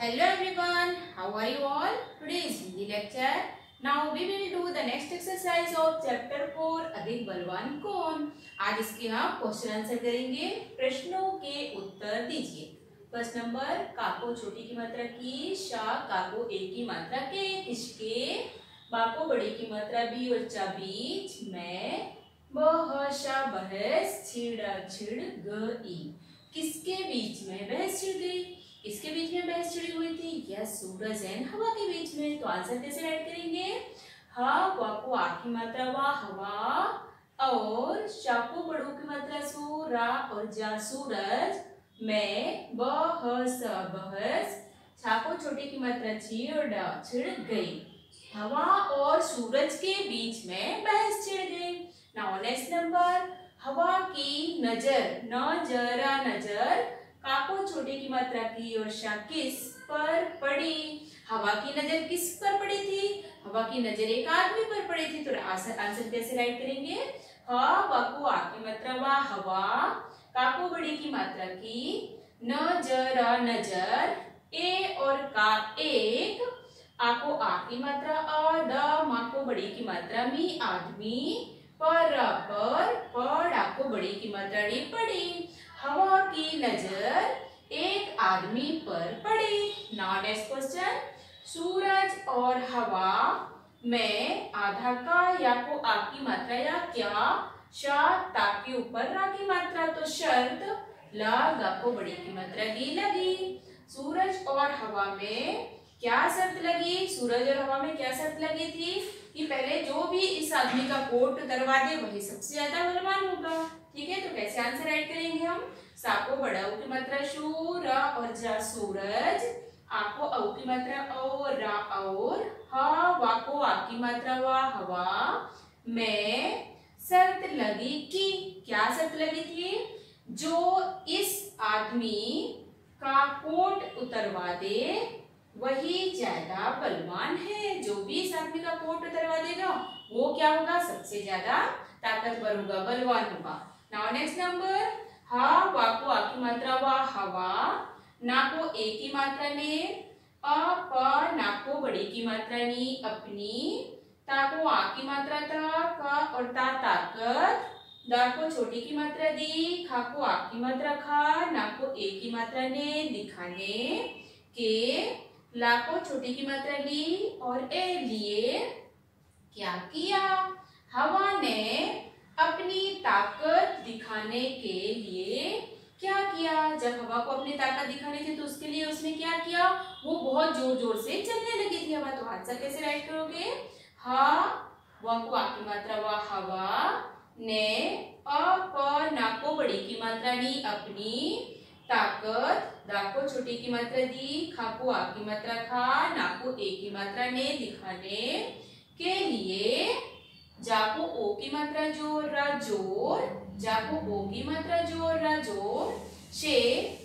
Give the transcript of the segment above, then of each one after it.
Hello everyone, how are you all? Today is Hindi lecture. Now we will do the next exercise of chapter 4 अधिक बलवान कौन आज इसके हम question answer करेंगे. प्रश्नों के उत्तर दीजिए. फ़र्स्ट नंबर काको छोटी की मात्रा की शा काको ए की मात्रा के किसके बाको बड़ी की मात्रा बी और चा बीच में बह शा बहस छिड़ा छिड़ गई किसके बीच में बहस छिड़ गई? किसके बीच में बहस छिड़ी हुई थी। यस, सूरज एंड हवा के बीच में। तो आंसर कैसे राइट करेंगे? हवा को आ मात्रा वा, हवा और शाको बड़ू की मात्रा सु रा और जा सूरज, में बहस बहस छाको छोटे की मात्रा छिड़ छिड़ गई। हवा और सूरज के बीच में बहस छिड़ गई। नाउ नेक्स्ट नंबर हवा की नज़र, न जरा नज़र काको छोटे की मात्रा की शा किस पर पड़ी? हवा की नज़र किस पर पड़ी थी? हवा की नज़र एक आदमी पर पड़ी थी। तो आंसर कैसे राइट करेंगे? हवा को, आ की मात्रा, वा, हवा। काको बड़ी की मात्रा की? न जरा नज़र। ए और का एक। आको आ की मात्रा और द। माको बड़ी की मात्रा मी, आदमी। पर। पर पड़ आको बड़ी की मात्रा डी पड़ी। हवा की नज़र एक आदमी पर पड़ी। नाउ नेक्स्ट क्वेश्चन सूरज और हवा में आधा का या को आ की मात्रा या क्या? शा ताकि ऊपर रा की मात्रा तो शर्त ला गा को बड़ी की मात्रा गी लगी। सूरज और हवा में क्या शर्त लगी? सूरज और हवा में क्या शर्त लगी थी कि पहले जो भी इस आदमी का कोट उतरवा दे, वही सबसे ज़्यादा बलवान होगा? ठीक है तो कैसे आंसर राइट करेंगे हम? साको बड़ा की मात्रा शू रा और जा सूरज आको औ की मात्रा ओ रा और हा वा को आ की मात्रा वा, हवा में शर्त लगी कि क्या शर्त लगी थी? जो इस आदमी का कोट उतरवा दे वही ज़्यादा बलवान है, जो भी इस आदमी का कोट उतरवा देगा, वो क्या होगा? सबसे ज़्यादा ताकतवर होगा, बलवान होगा। नाउ नेक्स्ट नंबर हा, वा को आ की मात्रा वा हवा, ना को ए की मात्रा ने ना को बड़ी की मात्रा नी, अपनी, ता को आ की मात्रा ता का, और ता ताकत, दा को छोटी की मात्रा दी, खा को आ की मात्रा खा, ना को ए की मात्रा ने, दिखाने के ला को छोटी की मात्रा ली और ए लिए क्या किया? हवा ने अपनी ताकत दिखाने के लिए क्या किया? जब हवा को अपनी ताकत दिखानी थी तो उसके लिए उसने क्या किया? वो बहुत ज़ोर ज़ोर से चलने लगी थी। हवा तो आंसर कैसे राइट करोगे? हा व को आकी मात्रा व हवा ने अ प ना को बड़ी की मात्रा ली, अपनी ताकत दा को छोटी की मात्रा दी खा को आ की मात्रा खा ना ए की मात्रा ने दिखाने के लिए जाको ओ की मात्रा ज़ोर, रा ज़ोर, जाको ओ की मात्रा ज़ोर, रा ज़ोर से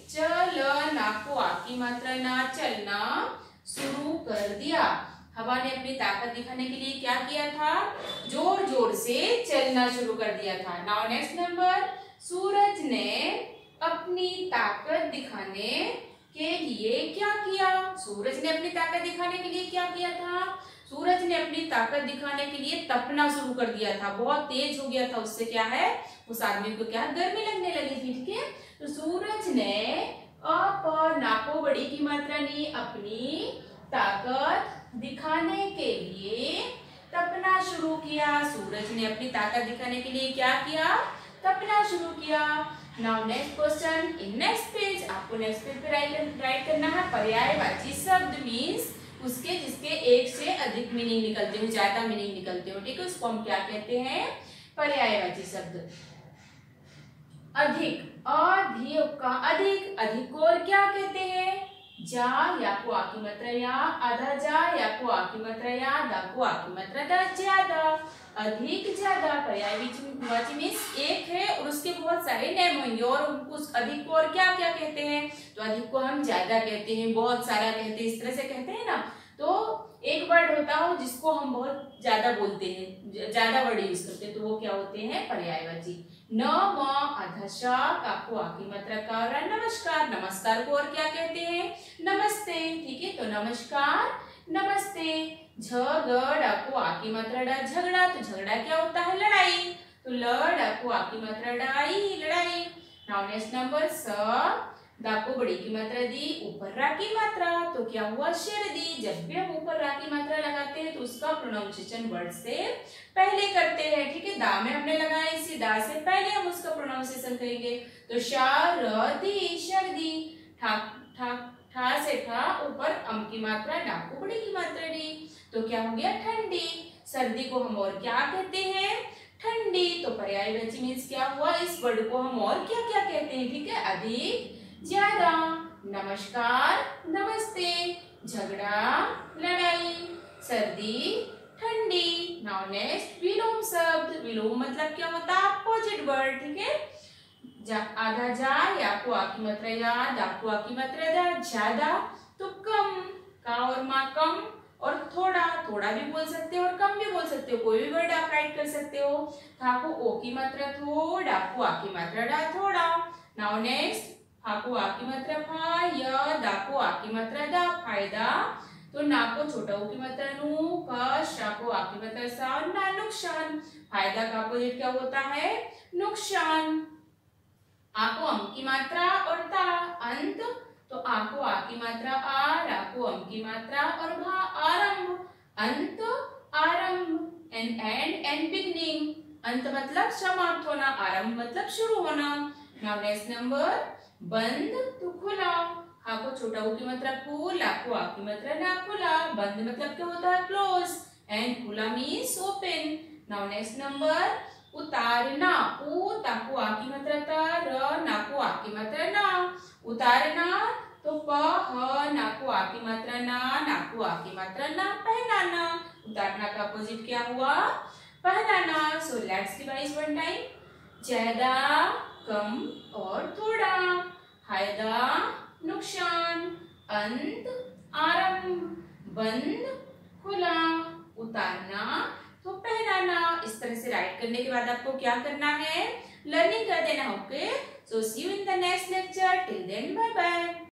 चल, नाको आ की मात्रा ना चलना शुरू कर दिया। हवा ने अपनी ताकत दिखाने के लिए क्या किया था? ज़ोर ज़ोर से चलना शुरू कर दिया था। नाउ नेक्स्ट नंबर, सूरज ने अपनी ताकत दिखाने के लिए क्या किया? सूरज ने अपनी ताकत दिखाने के लिए क्या किया था? सूरज ने अपनी ताकत दिखाने के लिए तपना शुरू कर दिया था। बहुत तेज हो गया था। उससे क्या है? उस आदमी को क्या? गर्मी लगने लगी थी, ठीक है? तो सूरज ने अप नाको बड़ी की मात्रा ने अपनी ताकत दिखाने के लिए तपना शुरू किया। सूरज ने अपनी ताकत दिखाने के लिए क्या किया? तपना शुरू किया। Now next question in next page आपको नेक्स्ट पेज पे राइट राइट करना है। पर्यायवाची शब्द मीन्स उसके जिसके एक से अधिक मीनिंग निकलते हो, ज़्यादा मीनिंग निकलते हो, ठीक है? उसको हम क्या कहते हैं? पर्यायवाची शब्द। अधिक अधिक का अधिक अधिक और क्या कहते हैं? जा, या को आकी मात्रा या, आधा जा, या को आकी मात्रा या, दा को आकी मात्रा, दा ज़्यादा। अधिक ज़्यादा, पर्यायवाची मीन्स एक और उसके बहुत सारे नेम होंगे और उनको अधिक को और क्या क्या कहते हैं? तो अधिक को हम ज़्यादा कहते हैं, बहुत सारा कहते हैं, इस तरह से कहते हैं ना? तो एक वर्ड होता हो जिसको हम बहुत ज़्यादा बोलते हैं ज़्यादा वर्ड यूज़ करते हैं तो वो क्या होते हैं? पर्यायवाची। न म अधशा काकू आकी मात्रा का नमस्कार नमस्कार को और क्या कहते हैं? नमस्ते, ठीक है? तो नमस्कार, नमस्ते। झगड़ आपको आकी मात्रा झगड़ा तो झगड़ा क्या होता है? लड़ाई। तो लड़ आपको आकी मात्रा डाई, लड़ाई. नाउ नेक्स्ट नंबर स दाको बड़ी की मात्रा दी, ऊपर रा की मात्रा. तो क्या हुआ? शेर दी. जब भी हम ऊपर रा की मात्रा लगाते हैं तो उसका प्रोनाउंसिएशन वर्ड से पहले करते हैं, ठीक है? दा में हमने लगाया, इसी दा से पहले हम उसका प्रोनाउंसिएशन करेंगे. तो शारदी शर्दी ठाक ठाक ठा से ठा, ऊपर अम की मात्रा डाकू बड़ी की मात्रा डी तो क्या हो गया? ठंडी. सर्दी को हम और क्या कहते हैं? ठंडी तो पर्यायवाची मीन्स क्या हुआ? इस वर्ड को हम और क्या क्या कहते हैं? ठीक है? अधिक ज़्यादा नमस्कार नमस्ते झगड़ा लड़ाई सर्दी ठंडी नाउ नेक्स्ट विलोम शब्द। विलोम मतलब क्या होता है? अपोजिट वर्ड ठीक है? जा, आधा जा या को आकी मात्रा या दा को आकी मात्रा ज़्यादा तो कम का और माँ कम और थोड़ा थोड़ा भी बोल सकते हो और कम भी बोल सकते हो, कोई भी वर्ड आप राइट कर सकते हो। था को ओ की मात्रा थोड़ा को आकी मात्रा डा थोड़ा। नाउ नेक्स्ट हा को आकी मात्रा फा या दा को आकी मात्रा दा फ़ायदा। तो ना को छोटा की मात्रा नु का शा को आकी मात्रा सा, ना नुकसान। फ़ायदा का अपोजिट क्या होता है? नुकसान। आको अम की मात्रा और ता, अंत। तो आको आ की मात्रा आ, राको अम की मात्रा और भा अंत आरंभ। एंड एंड एंड बिगनिंग अंत मतलब समाप्त होना, आरंभ मतलब शुरू होना। नाउ नेक्स्ट नंबर बंद तो खुला। हा को छोटा की आ को आ की मात्रा ना खुला। बंद मतलब क्या होता है? क्लोज एंड खुला means open now next number उतारना। उ ताकू आकी मात्रा ता र नाकू आकी मात्रा ना। उतारना तो प, ह, नाकू आकी मात्रा ना, नाकू आकी मात्रा ना पहनाना उतारना का अपोजिट क्या हुआ? पहनाना so let's revise one time ज़्यादा कम और थोड़ा। फ़ायदा नुकसान। अंत, आरंभ। बंद, खुला। उतारना तो पहनाना इस तरह से राइट करने के बाद आपको क्या करना है? लर्निंग कर देना okay so see you in the next lecture till then bye bye